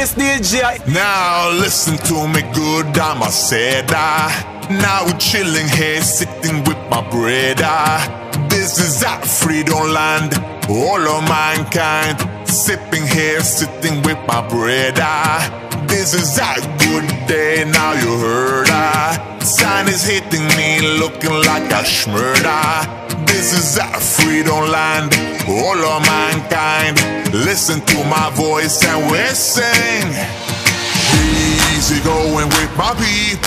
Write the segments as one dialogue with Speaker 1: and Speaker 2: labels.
Speaker 1: this DJ.
Speaker 2: Now listen to me good, I'm a sailor. Now we're chilling here, sitting with my brother. This is our freedom land, all of mankind. Sipping here, sitting with my brother. This is a good day, now you heard her. Sun is hitting me, looking like a schmurder. This is our freedom land, all of mankind. Listen to my voice and we sing. Easy going with my people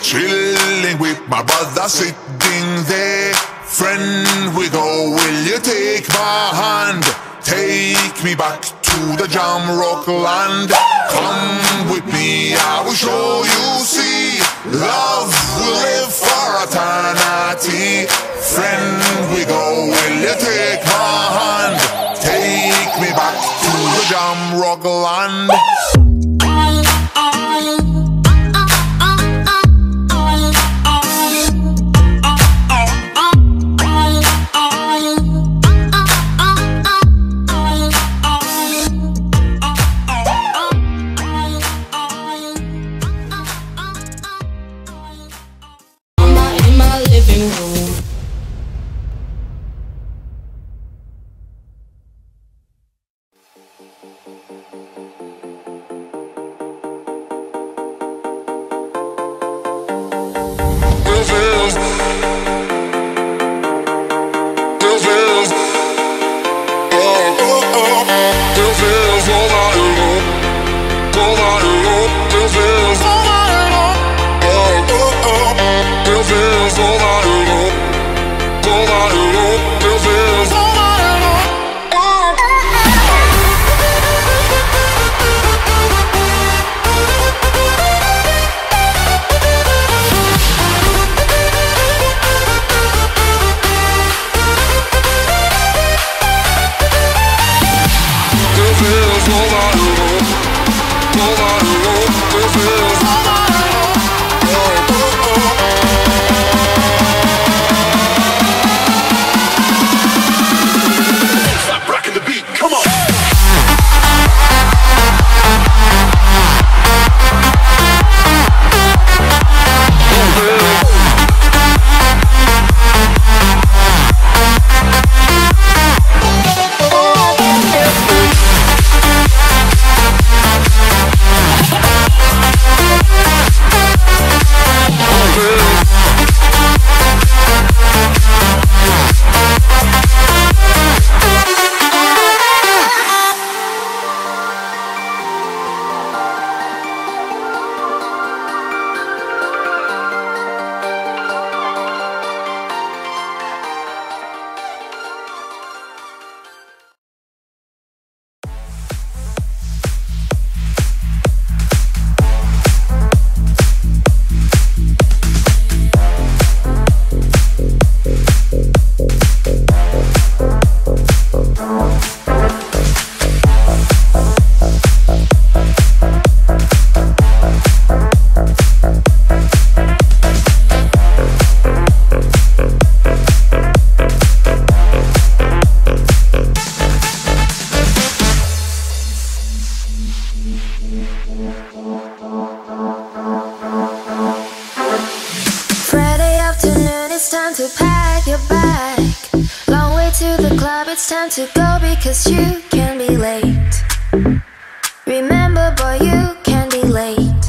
Speaker 2: chilling with my brother sitting there. Friend, we go, will you take my hand? Take me back to the jam rock land. Come with me, I will show you, see. Love will live for eternity. Friend, we go, will you take my hand? Take me back to the jam rock land.
Speaker 3: Yeah.
Speaker 4: Friday afternoon, it's time to pack your bag. Long way to the club, it's time to go because you can be late. Remember, boy, you can be late.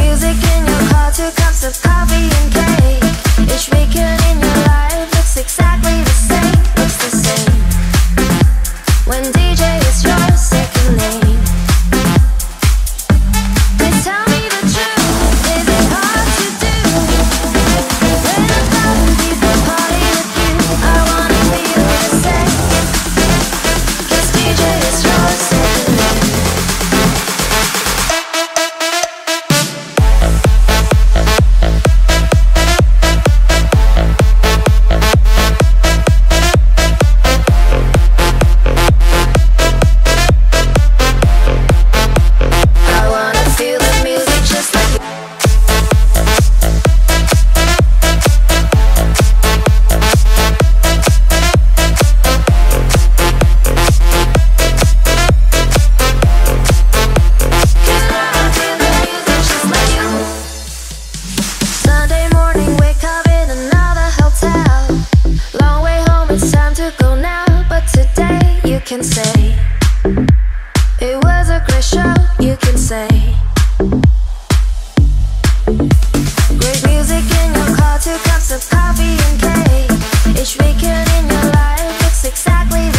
Speaker 4: Music in your car, two cups of coffee you can say. Great music in your car, two cups of coffee and cake. Each weekend in your life, it's exactly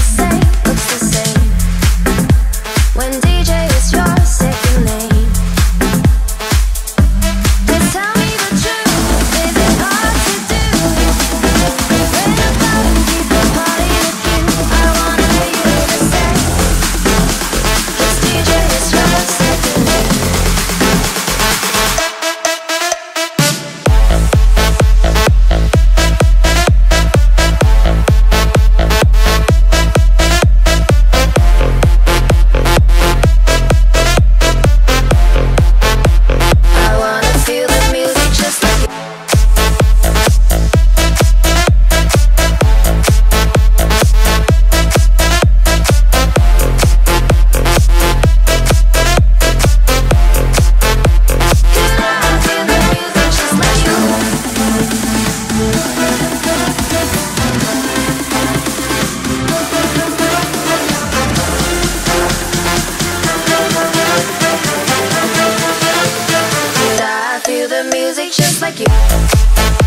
Speaker 4: music just like you.